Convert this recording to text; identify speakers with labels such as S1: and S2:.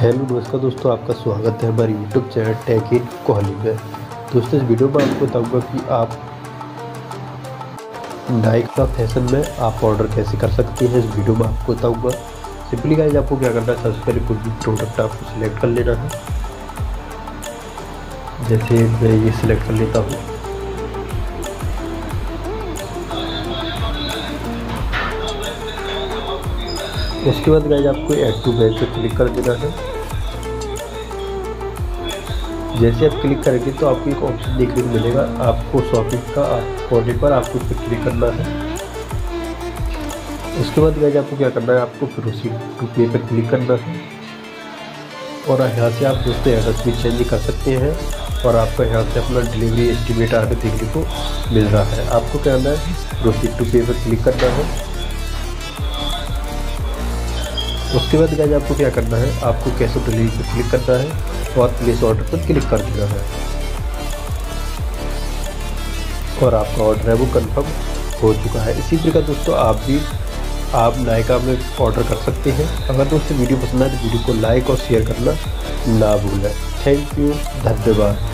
S1: Hello नमस्कार दोस्तों, आपका स्वागत है हमारे YouTube channel tech in Kohli में दोस्तों, इस वीडियो में आपको बताऊँगा कि आप नाइका फ़ैशन में आप ऑर्डर कैसे कर सकते हैं। इस वीडियो में आपको बताऊँगा। सिंपली गाइज़ आपको क्या करना है? सबसे पहले कोई भी प्रोडक्ट आपको सिलेक्ट कर लेना है। जैसे मैं ये सिलेक्ट कर लेता हूँ। उसके बाद गाइज़ आपको एड टू बैग पे क्लिक कर देना है। जैसे आप क्लिक करेंगे तो आपको एक ऑप्शन देखने को मिलेगा, आपको शॉपिंग का होने पर आपको उस पर क्लिक करना है। उसके बाद गाइज़ आपको क्या करना है, आपको फिर प्रोसीड टू पे पर क्लिक करना है। और यहाँ से आप दोस्तों एड्रेस भी चेंज कर सकते हैं और आपको यहाँ से अपना डिलीवरी एस्टिमेट आगे देखने को मिल रहा है। आपको क्या करना है प्रोसीड टू पे पर क्लिक करना है। उसके बाद गाइज़ आपको क्या करना है? आपको कैश ऑन डिलीवरी पर क्लिक करना है और प्लेस ऑर्डर पर क्लिक कर देना है। और आपका ऑर्डर है, वो कंफर्म हो चुका है। इसी प्रकार दोस्तों, आप भी, आप नायका में ऑर्डर कर सकते हैं। अगर दोस्तों वीडियो पसंद आए तो वीडियो को लाइक और शेयर करना ना भूलें। थैंक यू धन्यवाद।